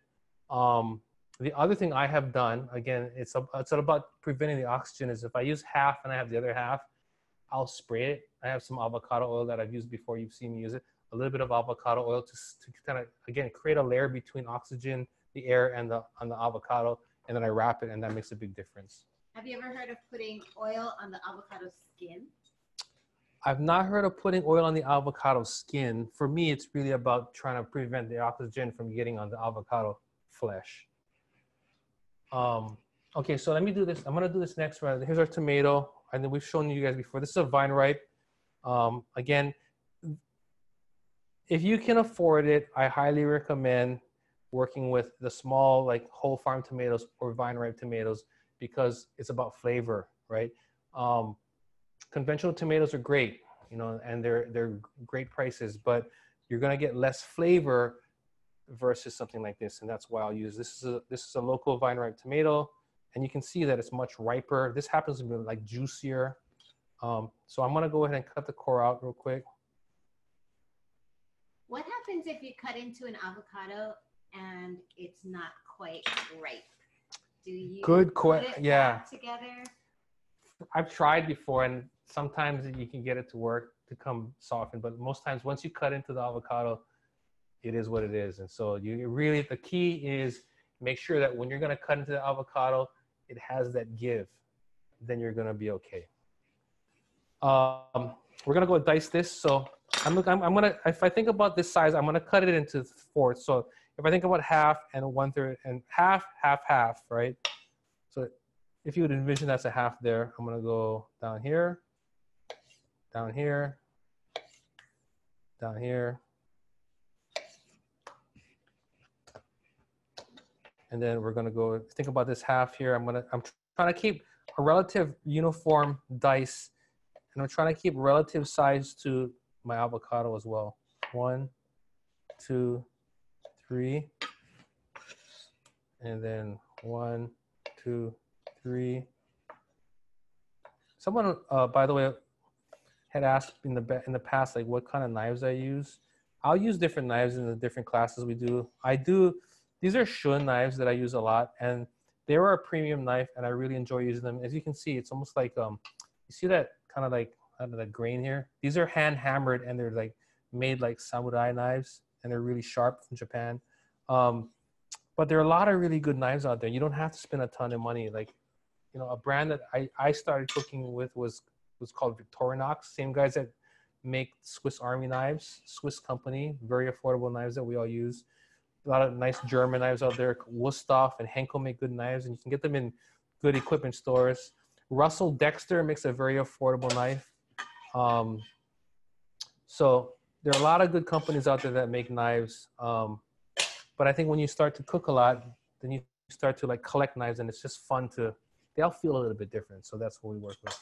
Um, the other thing I have done, again, it's, a, it's about preventing the oxygen, is if I use half and I have the other half, I'll spray it. I have some avocado oil that I've used before. You've seen me use it a little bit of avocado oil to, to kind of again create a layer between oxygen, the air, and the on the avocado, and then I wrap it, and that makes a big difference. Have you ever heard of putting oil on the avocado skin? I've not heard of putting oil on the avocado skin. For me, it's really about trying to prevent the oxygen from getting on the avocado flesh. Um, okay, so let me do this. I'm gonna do this next round. Here's our tomato, and then we've shown you guys before. This is a vine ripe. Um, again, if you can afford it, I highly recommend working with the small, like whole farm tomatoes or vine ripe tomatoes because it's about flavor, right? Um, conventional tomatoes are great, you know, and they're they're great prices, but you're gonna get less flavor versus something like this, and that's why I'll use this. Is a this is a local vine ripe tomato, and you can see that it's much riper. This happens to be like juicier. Um, so I'm gonna go ahead and cut the core out real quick. What happens if you cut into an avocado and it's not quite ripe? Do you Good put it yeah. together? I've tried before, and sometimes you can get it to work to come soften, but most times once you cut into the avocado, it is what it is. And so you you really the key is make sure that when you're gonna cut into the avocado, it has that give. Then you're gonna be okay. Um, we're gonna go dice this. So I'm, I'm I'm gonna if I think about this size, I'm gonna cut it into fourths. So if I think about half and one third and half, half, half, right? So if you would envision that's a half there, I'm gonna go down here, down here, down here. And then we're gonna go think about this half here. I'm gonna I'm trying to keep a relative uniform dice, and I'm trying to keep relative size to my avocado as well. One, two, three, and then one, two, three. Someone, uh, by the way, had asked in the in the past, like what kind of knives I use. I'll use different knives in the different classes we do. I do. These are Shun knives that I use a lot, and they were a premium knife, and I really enjoy using them. As you can see, it's almost like um, you see that kind of like know, that grain here. These are hand hammered, and they're like made like samurai knives, and they're really sharp from Japan. Um, but there are a lot of really good knives out there. You don't have to spend a ton of money. Like, you know, a brand that I, I started cooking with was was called Victorinox. Same guys that make Swiss Army knives, Swiss company, very affordable knives that we all use. A lot of nice German knives out there. Wusthof and Henkel make good knives, and you can get them in good equipment stores. Russell Dexter makes a very affordable knife. Um, so there are a lot of good companies out there that make knives. Um, but I think when you start to cook a lot, then you start to like collect knives, and it's just fun to. They all feel a little bit different, so that's what we work with.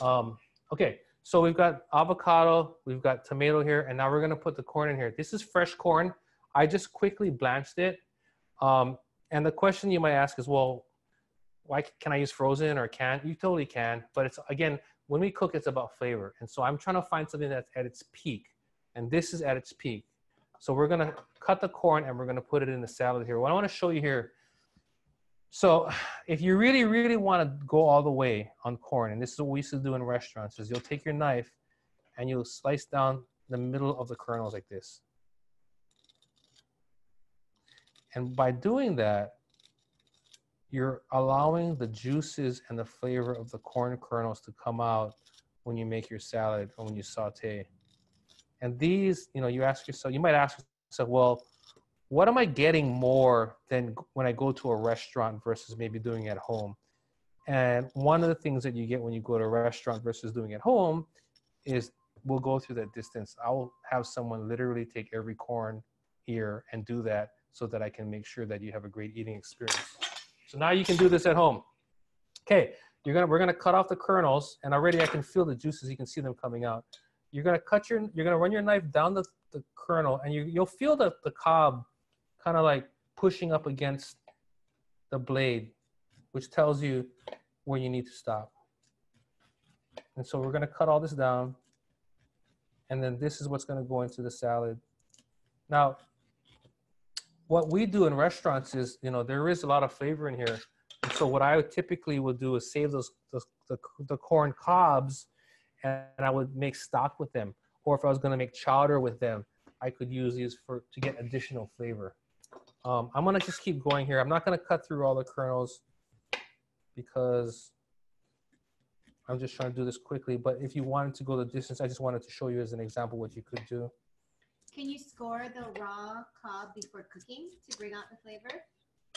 Um, okay, so we've got avocado, we've got tomato here, and now we're gonna put the corn in here. This is fresh corn. I just quickly blanched it. Um, and the question you might ask is, well, why can I use frozen or can? You totally can, but it's again, when we cook, it's about flavor. And so I'm trying to find something that's at its peak. And this is at its peak. So we're gonna cut the corn and we're gonna put it in the salad here. What I wanna show you here, so if you really, really wanna go all the way on corn, and this is what we used to do in restaurants, is you'll take your knife and you'll slice down the middle of the kernels like this. And by doing that, you're allowing the juices and the flavor of the corn kernels to come out when you make your salad or when you saute. And these, you know, you ask yourself, you might ask yourself, well, what am I getting more than when I go to a restaurant versus maybe doing it at home? And one of the things that you get when you go to a restaurant versus doing it at home is we'll go through that distance. I'll have someone literally take every corn ear and do that so that I can make sure that you have a great eating experience. So now you can do this at home. Okay, you're gonna we're gonna cut off the kernels, and already I can feel the juices. You can see them coming out. You're gonna cut your you're gonna run your knife down the, the kernel, and you you'll feel the the cob kind of like pushing up against the blade, which tells you where you need to stop. And so we're gonna cut all this down, and then this is what's gonna go into the salad. Now, what we do in restaurants is, you know, there is a lot of flavor in here. And so what I typically would do is save those, the, the corn cobs and I would make stock with them. Or if I was gonna make chowder with them, I could use these for to get additional flavor. Um, I'm gonna just keep going here. I'm not gonna cut through all the kernels because I'm just trying to do this quickly. But if you wanted to go the distance, I just wanted to show you as an example what you could do. Can you score the raw cob before cooking to bring out the flavor?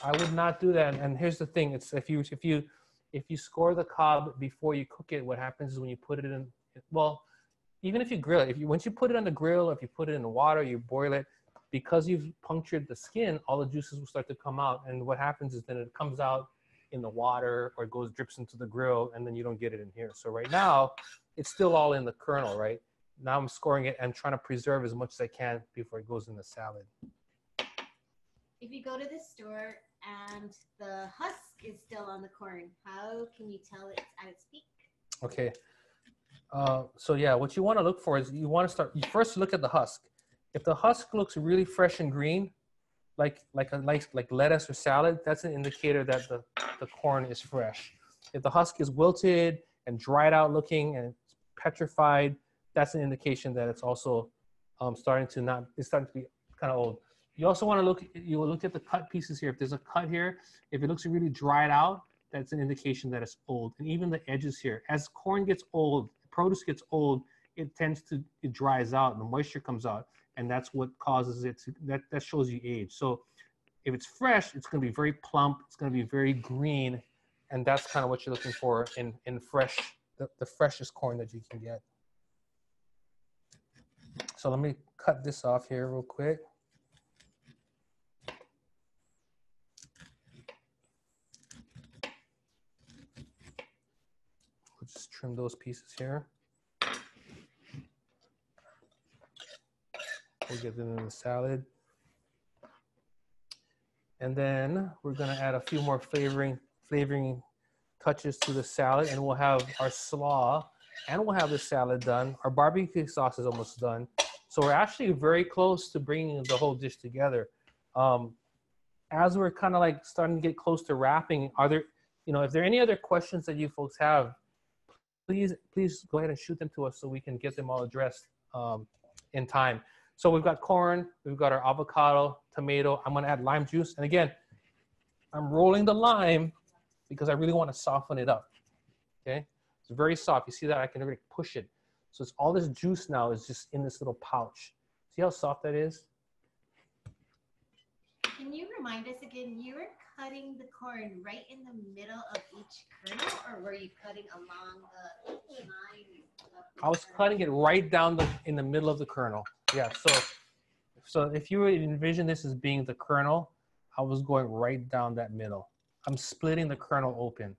I would not do that. And here's the thing: it's if you if you if you score the cob before you cook it, what happens is when you put it in, well, even if you grill it, if you once you put it on the grill, or if you put it in the water, you boil it, because you've punctured the skin, all the juices will start to come out. And what happens is then it comes out in the water or it goes drips into the grill, and then you don't get it in here. So right now, it's still all in the kernel, right? Now I'm scoring it and trying to preserve as much as I can before it goes in the salad. If you go to the store and the husk is still on the corn, how can you tell it's at its peak? Okay. Uh, so yeah, what you want to look for is you want to start. You first look at the husk, If the husk looks really fresh and green, like like a like like lettuce or salad, that's an indicator that the, the corn is fresh. If the husk is wilted and dried out looking and petrified, that's an indication that it's also um, starting to not it's starting to be kind of old. You also want to look you will look at the cut pieces here. If there's a cut here, if it looks really dried out, that's an indication that it's old. And even the edges here, as corn gets old, produce gets old, it tends to it dries out and the moisture comes out and that's what causes it to that that shows you age so if it's fresh it's going to be very plump it's going to be very green and that's kind of what you're looking for in in fresh the, the freshest corn that you can get so let me cut this off here real quick We'll just trim those pieces here We'll get them in the salad. And then we're gonna add a few more flavoring flavoring touches to the salad and we'll have our slaw and we'll have the salad done. Our barbecue sauce is almost done. So we're actually very close to bringing the whole dish together. Um, as we're kind of like starting to get close to wrapping, are there, you know, if there are any other questions that you folks have, please, please go ahead and shoot them to us so we can get them all addressed um, in time. So we've got corn, we've got our avocado, tomato. I'm gonna add lime juice. And again, I'm rolling the lime because I really wanna soften it up, okay? It's very soft. You see that? I can really push it. So it's all this juice now is just in this little pouch. See how soft that is? Can you remind us again? You were cutting the corn right in the middle of each kernel, or were you cutting along the line? of the I was kernel? cutting it right down the in the middle of the kernel. Yeah, so so if you would envision this as being the kernel, I was going right down that middle. I'm splitting the kernel open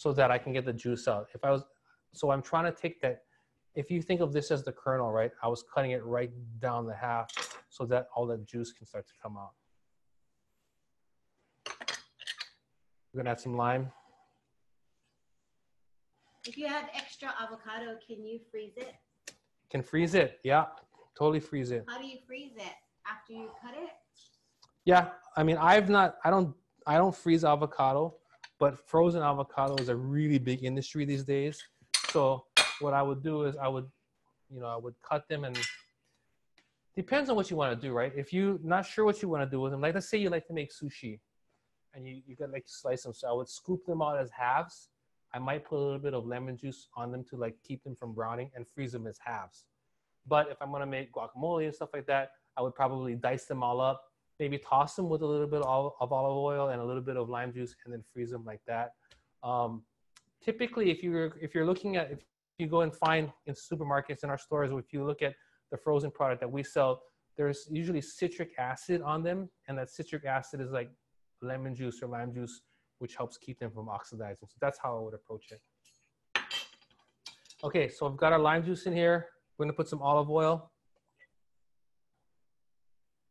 so that I can get the juice out. If I was so I'm trying to take that if you think of this as the kernel, right? I was cutting it right down the half so that all that juice can start to come out. We're gonna add some lime. If you have extra avocado, can you freeze it? Can freeze it. Yeah, totally freeze it. How do you freeze it? After you cut it? Yeah, I mean, I've not, I don't, I don't freeze avocado, but frozen avocado is a really big industry these days. So what I would do is I would, you know, I would cut them and depends on what you want to do, right? If you're not sure what you want to do with them, like let's say you like to make sushi, and you you got like slice them, so I would scoop them out as halves. I might put a little bit of lemon juice on them to like keep them from browning and freeze them as halves. But if I'm gonna make guacamole and stuff like that, I would probably dice them all up, maybe toss them with a little bit of, olive oil and a little bit of lime juice, and then freeze them like that. Um, typically, if you're if you're looking at if you go and find in supermarkets in our stores, if you look at the frozen product that we sell, there's usually citric acid on them, and that citric acid is like lemon juice or lime juice, which helps keep them from oxidizing. So that's how I would approach it. Okay, so I've got our lime juice in here. We're gonna put some olive oil.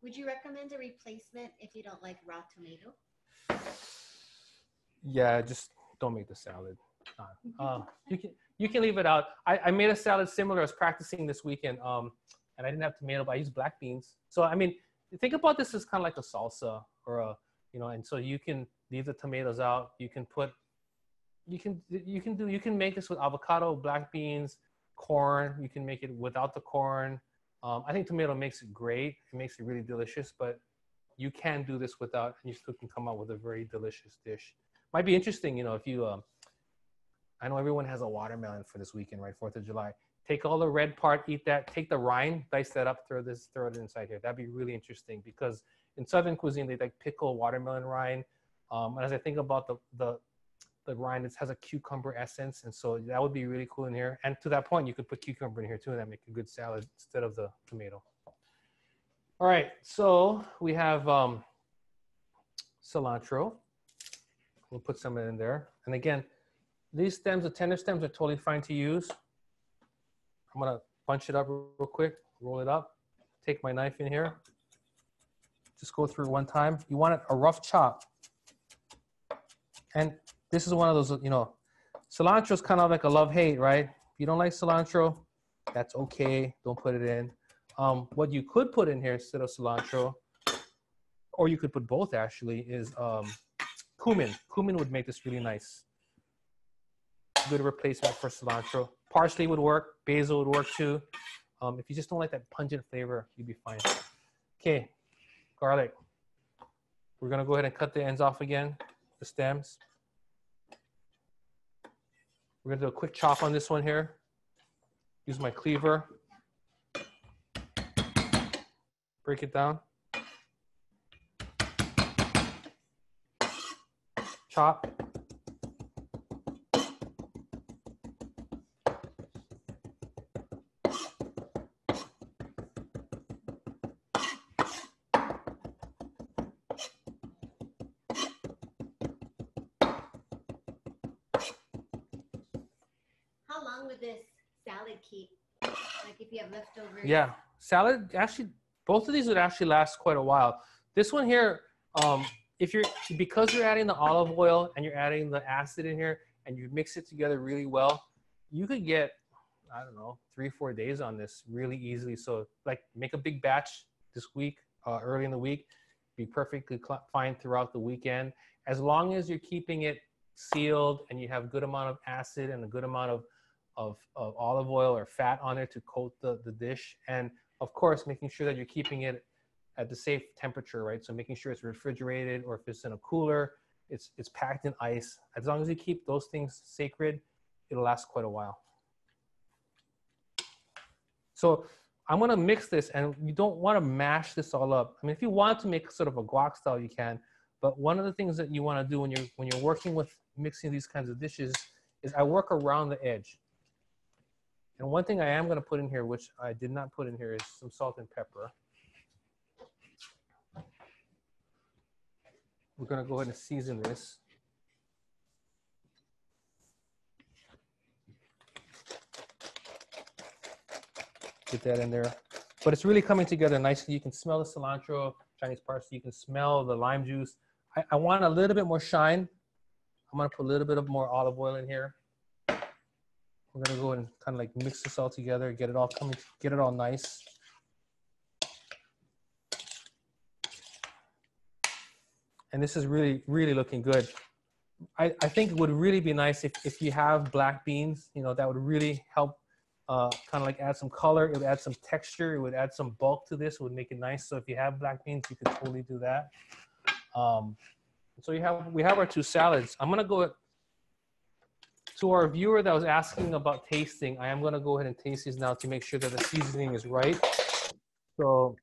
Would you recommend a replacement if you don't like raw tomato? Yeah, just don't make the salad. Uh, uh, you can you can leave it out. I, I made a salad similar. I was practicing this weekend, um, and I didn't have tomato, but I used black beans. So I mean, think about this as kind of like a salsa or a you know. And so you can leave the tomatoes out. You can put you can you can do you can make this with avocado, black beans, corn. You can make it without the corn. Um, I think tomato makes it great. It makes it really delicious, but you can do this without, and you still can come out with a very delicious dish. Might be interesting, you know, if you. Um, I know everyone has a watermelon for this weekend, right? Fourth of July. Take all the red part, eat that. Take the rind, dice that up, throw this, throw it inside here. That'd be really interesting because in Southern cuisine they like pickle watermelon rind. Um, and as I think about the the the rind, has a cucumber essence, and so that would be really cool in here. And to that point, you could put cucumber in here too, and that make a good salad instead of the tomato. All right, so we have um, cilantro. We'll put some in there, and again, these stems, the tender stems, are totally fine to use. I'm gonna bunch it up real quick, roll it up, take my knife in here, just go through one time. You want it a rough chop. And this is one of those, you know, cilantro is kind of like a love hate, right? If you don't like cilantro, that's okay. Don't put it in. Um, what you could put in here instead of cilantro, or you could put both actually, is um, cumin. Cumin would make this really nice. Good replacement for cilantro. Parsley would work. Basil would work too. Um, if you just don't like that pungent flavor, you'd be fine. Okay, garlic. We're gonna go ahead and cut the ends off again, the stems. We're gonna do a quick chop on this one here. Use my cleaver. Break it down. Chop. How long would this salad keep? Like if Yeah, salad actually both of these would actually last quite a while. This one here, um, if you're because you're adding the olive oil and you're adding the acid in here and you mix it together really well, you could get I don't know three four days on this really easily. So like make a big batch this week, uh, early in the week, be perfectly cl- fine throughout the weekend as long as you're keeping it sealed and you have good amount of acid and a good amount of of, of olive oil or fat on it to coat the, the dish. And of course, making sure that you're keeping it at the safe temperature, right? So making sure it's refrigerated or if it's in a cooler, it's, it's packed in ice. As long as you keep those things sacred, it'll last quite a while. So I'm gonna mix this and you don't wanna mash this all up. I mean, if you want to make sort of a guac style, you can, but one of the things that you wanna do when you're, when you're working with mixing these kinds of dishes is I work around the edge. And one thing I am going to put in here, which I did not put in here, is some salt and pepper. We're going to go ahead and season this. Get that in there. But it's really coming together nicely. You can smell the cilantro, Chinese parsley. You can smell the lime juice. I, I want a little bit more shine. I'm going to put a little bit of more olive oil in here. We're gonna go and kind of like mix this all together, get it all coming, get it all nice. And this is really, really looking good. I, I think it would really be nice if, if you have black beans, you know, that would really help uh, kind of like add some color. It would add some texture. It would add some bulk to this. It would make it nice. So if you have black beans, you could totally do that. Um, so you have, we have our two salads. I'm gonna go to our viewer that was asking about tasting, I am gonna go ahead and taste these now to make sure that the seasoning is right. So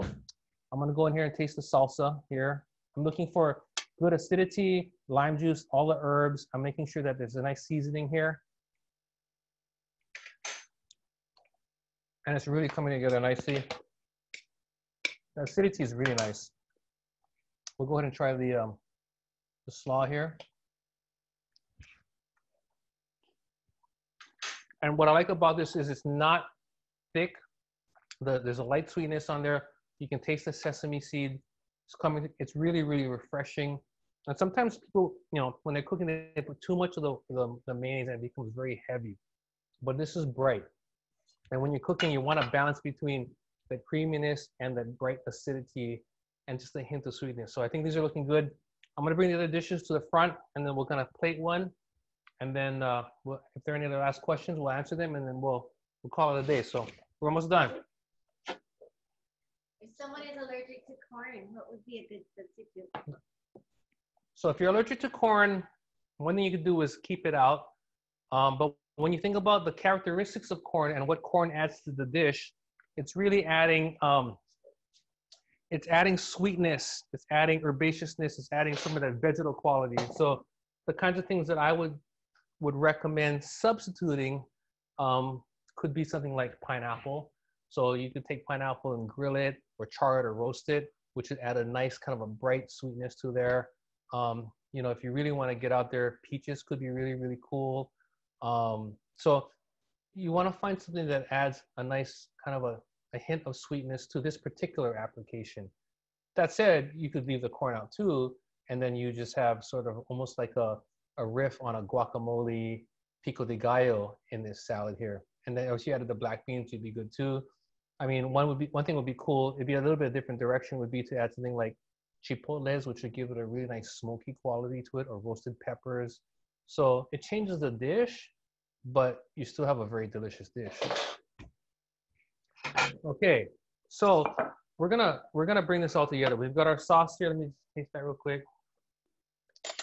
I'm gonna go in here and taste the salsa here. I'm looking for good acidity, lime juice, all the herbs. I'm making sure that there's a nice seasoning here. And it's really coming together nicely. The acidity is really nice. We'll go ahead and try the, um, the slaw here. And what I like about this is it's not thick. The, there's a light sweetness on there. You can taste the sesame seed. It's coming. It's really, really refreshing. And sometimes people, you know, when they're cooking, they put too much of the, the, the mayonnaise and it becomes very heavy. But this is bright. And when you're cooking, you want to balance between the creaminess and the bright acidity and just a hint of sweetness. So I think these are looking good. I'm gonna bring the other dishes to the front and then we're gonna plate one. And then uh, we'll, if there are any other last questions, we'll answer them and then we'll, we'll call it a day. So we're almost done. If someone is allergic to corn, what would be a good substitute? So if you're allergic to corn, one thing you could do is keep it out. Um, but when you think about the characteristics of corn and what corn adds to the dish, it's really adding um, it's adding sweetness, it's adding herbaceousness, it's adding some of that vegetal quality. So the kinds of things that I would would recommend substituting um, could be something like pineapple. So you could take pineapple and grill it or char it or roast it, which would add a nice kind of a bright sweetness to there. Um, you know, if you really want to get out there, peaches could be really, really cool. Um, so you want to find something that adds a nice kind of a, a hint of sweetness to this particular application. That said, you could leave the corn out too, and then you just have sort of almost like a, a riff on a guacamole pico de gallo in this salad here. And then you added the black beans, you'd be good too. I mean, one would be one thing would be cool. It'd be a little bit of different direction. Would be to add something like chipotles, which would give it a really nice smoky quality to it, or roasted peppers. So it changes the dish, but you still have a very delicious dish. Okay, so we're gonna we're gonna bring this all together. We've got our sauce here. Let me taste that real quick.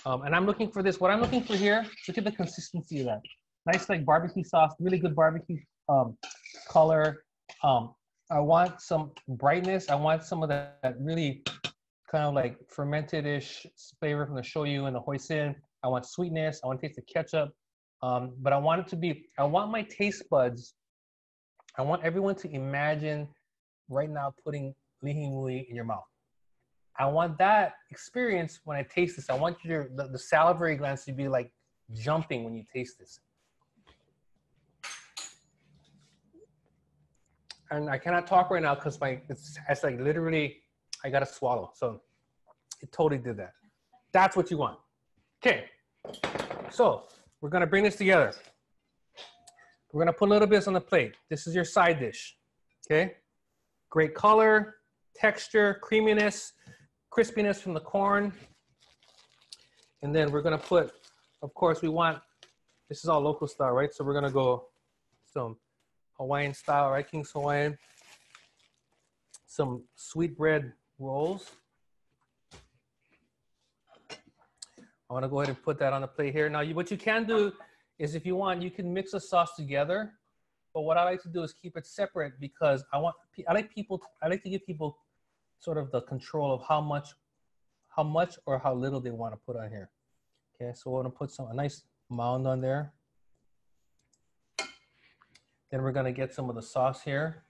Um, and I'm looking for this. What I'm looking for here, look at the consistency of that. Nice like barbecue sauce, really good barbecue um, color. Um, I want some brightness. I want some of that, that really kind of like fermented-ish flavor from the shoyu and the hoisin. I want sweetness. I want to taste the ketchup. Um, but I want it to be, I want my taste buds, I want everyone to imagine right now putting li hing mui in your mouth. I want that experience when I taste this. I want your the, the salivary glands to be like jumping when you taste this. And I cannot talk right now because my it's, it's like literally I gotta swallow. So it totally did that. That's what you want. Okay. So we're gonna bring this together. We're gonna put a little bit on the plate. This is your side dish. Okay. Great color, texture, creaminess, crispiness from the corn. And then we're gonna put, of course, we want, this is all local style, right? So we're gonna go some Hawaiian style, right? King's Hawaiian. Some sweet bread rolls. I wanna go ahead and put that on the plate here. Now, you, what you can do is if you want, you can mix the sauce together. But what I like to do is keep it separate because I want, I like people, I like to give people sort of the control of how much, how much or how little they want to put on here. Okay, so we're gonna put some, a nice mound on there. Then we're gonna get some of the sauce here.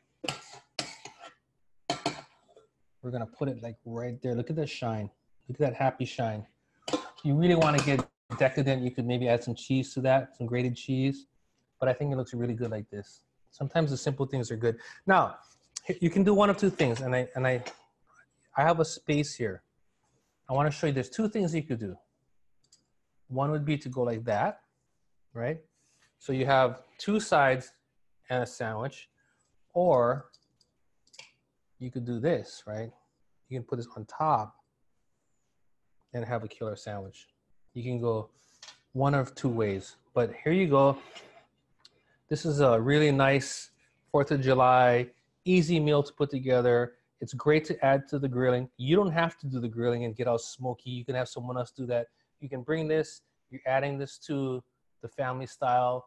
We're gonna put it like right there. Look at that shine. Look at that happy shine. You really wanna get decadent, you could maybe add some cheese to that, some grated cheese. But I think it looks really good like this. Sometimes the simple things are good. Now, you can do one of two things, and I and I I have a space here. I want to show you there's two things you could do. One would be to go like that, right? So you have two sides and a sandwich, or you could do this, right? You can put this on top and have a killer sandwich. You can go one of two ways, but here you go. This is a really nice 4th of July, easy meal to put together. It's great to add to the grilling. You don't have to do the grilling and get all smoky. You can have someone else do that. You can bring this, you're adding this to the family style.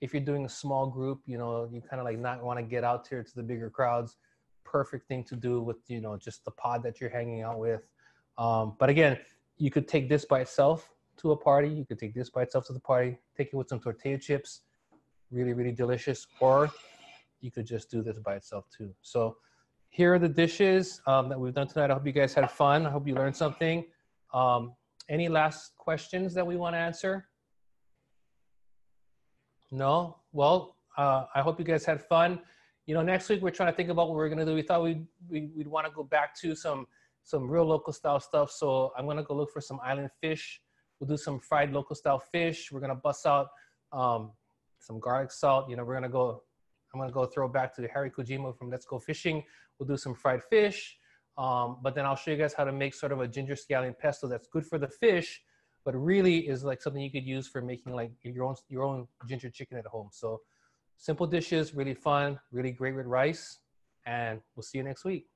If you're doing a small group, you know, you kind of like not want to get out here to the bigger crowds. Perfect thing to do with, you know, just the pod that you're hanging out with. Um, but again, you could take this by itself to a party. You could take this by itself to the party, take it with some tortilla chips, really, really delicious. Or you could just do this by itself too. So here are the dishes um, that we've done tonight. I hope you guys had fun. I hope you learned something. Um, any last questions that we want to answer? No? Well, uh, I hope you guys had fun. You know, next week we're trying to think about what we're going to do. We thought we'd, we, we'd want to go back to some, some real local style stuff. So I'm going to go look for some island fish. We'll do some fried local style fish. We're going to bust out um, some garlic salt. You know, we're going to go I'm gonna go throw back to the Harry Kojima from Let's Go Fishing. We'll do some fried fish, um, but then I'll show you guys how to make sort of a ginger scallion pesto that's good for the fish, but really is like something you could use for making like your own your own ginger chicken at home. So simple dishes, really fun, really great with rice, and we'll see you next week.